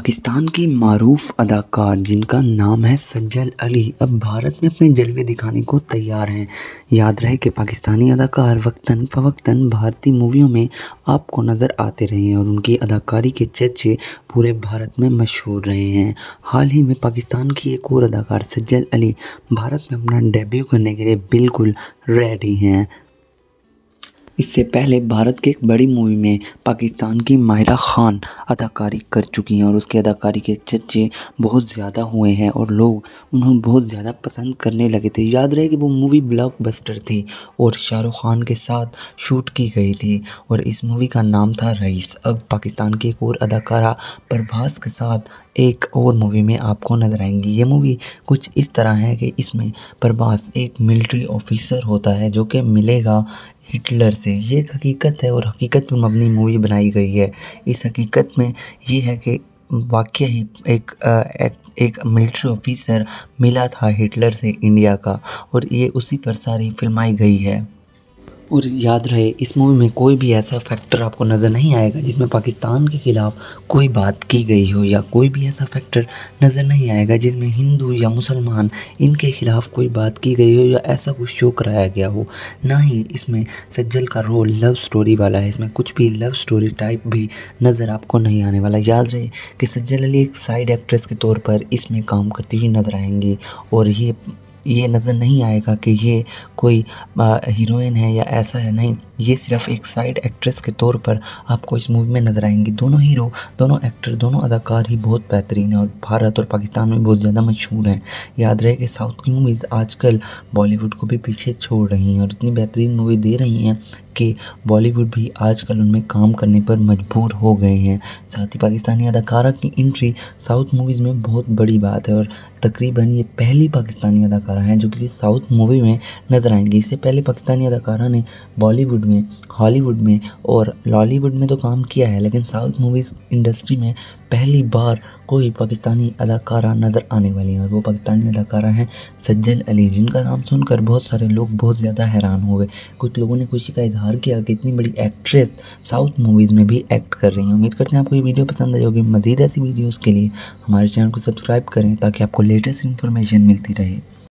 पाकिस्तान की मरूफ अदाकार, जिनका नाम है सज्जल अली, अब भारत में अपने जलवे दिखाने को तैयार हैं। याद रहे कि पाकिस्तानी अदाकार वक्तन फ़वक्तन भारतीय मूवियों में आपको नज़र आते रहे हैं और उनकी अदाकारी के चर्चे पूरे भारत में मशहूर रहे हैं। हाल ही में पाकिस्तान की एक और अदाकार, सज्जल अली, भारत में अपना डेब्यू करने के लिए बिल्कुल रेडी हैं। इससे पहले भारत की एक बड़ी मूवी में पाकिस्तान की माहिरा ख़ान अदाकारी कर चुकी हैं और उसकी अदाकारी के चर्चे बहुत ज़्यादा हुए हैं और लोग उन्हें बहुत ज़्यादा पसंद करने लगे थे। याद रहे कि वो मूवी ब्लॉकबस्टर थी और शाहरुख खान के साथ शूट की गई थी और इस मूवी का नाम था रईस। अब पाकिस्तान की एक और अदाकारा प्रभास के साथ एक और मूवी में आपको नज़र आएँगी। ये मूवी कुछ इस तरह है कि इसमें प्रभास एक मिलिट्री ऑफिसर होता है जो कि मिलेगा हिटलर से। ये एक हकीकत है और हकीकत में मबनी मूवी बनाई गई है। इस हकीकत में ये है कि वाक्य ही एक, एक एक मिलिट्री ऑफिसर मिला था हिटलर से इंडिया का और ये उसी पर सारी फिल्माई गई है। और याद रहे, इस मूवी में कोई भी ऐसा फैक्टर आपको नज़र नहीं आएगा जिसमें पाकिस्तान के ख़िलाफ़ कोई बात की गई हो या कोई भी ऐसा फैक्टर नज़र नहीं आएगा जिसमें हिंदू या मुसलमान इनके ख़िलाफ़ कोई बात की गई हो या ऐसा कुछ शो कराया गया हो। ना ही इसमें सज्जल का रोल लव स्टोरी वाला है, इसमें कुछ भी लव स्टोरी टाइप भी नज़र आपको नहीं आने वाला। याद रहे कि सज्जल अली एक साइड एक्ट्रेस के तौर पर इसमें काम करती हुई नज़र आएँगी और ये ये नज़र नहीं आएगा कि ये कोई हीरोइन है या ऐसा है। नहीं, ये सिर्फ़ एक साइड एक्ट्रेस के तौर पर आपको इस मूवी में नज़र आएँगी। दोनों हीरो, दोनों एक्टर दोनों अदाकार ही बहुत बेहतरीन हैं और भारत और पाकिस्तान में बहुत ज़्यादा मशहूर हैं। याद रहे कि साउथ की मूवीज़ आजकल बॉलीवुड को भी पीछे छोड़ रही हैं और इतनी बेहतरीन मूवी दे रही हैं कि बॉलीवुड भी आजकल उनमें काम करने पर मजबूर हो गए हैं। साथ ही पाकिस्तानी अदाकारा की एंट्री साउथ मूवीज़ में बहुत बड़ी बात है और तकरीबन ये पहली पाकिस्तानी अदाकारा हैं जो किसी साउथ मूवी में नज़र आएँगी। इससे पहले पाकिस्तानी अदाकारा ने बॉलीवुड में, हॉलीवुड में और लॉलीवुड में तो काम किया है, लेकिन साउथ मूवीज़ इंडस्ट्री में पहली बार कोई पाकिस्तानी अदाकारा नज़र आने वाली हैं और वो पाकिस्तानी अदाकारा हैं सज्जल अली, जिनका नाम सुनकर बहुत सारे लोग बहुत ज़्यादा हैरान हो गए। कुछ लोगों ने खुशी का इजहार किया कि इतनी बड़ी एक्ट्रेस साउथ मूवीज़ में भी एक्ट कर रही हैं। उम्मीद करते हैं आपको ये वीडियो पसंद आई होगी। मज़ीद ऐसी वीडियोज़ के लिए हमारे चैनल को सब्सक्राइब करें ताकि आपको लेटेस्ट इन्फॉर्मेशन मिलती रहे।